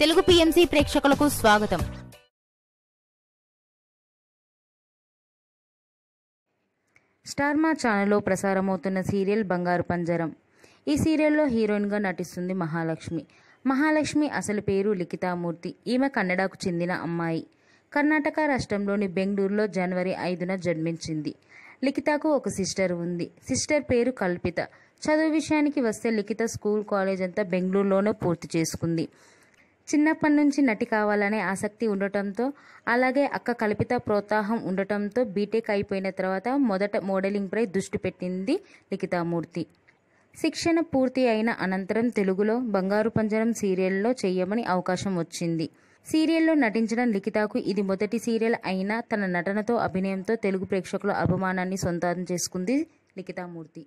Telugu PMC ప్రేక్షకులకు స్వాగతం. స్టార్మా ఛానల్లో ప్రసారమవుతున్న సీరియల్ బంగారు పంజరం. ఈ సీరియల్లో హీరోయిన్గా నటిస్తుంది మహాలక్ష్మి. మహాలక్ష్మి అసలు పేరు లిఖితామూర్తి. ఈమె కన్నడకు చెందిన అమ్మాయి. కర్ణాటక రాష్ట్రంలోని బెంగళూరులో జనవరి ఐదున జన్మించింది. లిఖితకు ఒక సిస్టర్ ఉంది. సిస్టర్ పేరు కల్పిత. చదువు విషయానికి వస్తే లిఖిత స్కూల్ కాలేజ్ అంతా బెంగళూరులోనే పూర్తి చేసుకుంది. చిన్నప్పటి నుంచి నటి కావాలనే ఆసక్తి ఉండటంతో అలాగే అక్క కల్పిత ప్రోత్సాహం ఉండటంతో బీటెక్ అయిపోయిన తర్వాత మొదట మోడలింగ్పై దృష్టి పెట్టింది లిఖితామూర్తి. శిక్షణ పూర్తి అయిన అనంతరం తెలుగులో బంగారు పంజరం సీరియల్లో చేయమని అవకాశం వచ్చింది. సీరియల్లో నటించడం లిఖితాకు ఇది మొదటి సీరియల్ అయినా తన నటనతో అభినయంతో తెలుగు ప్రేక్షకుల అభిమానాన్ని సొంతం చేసుకుంది లిఖితామూర్తి.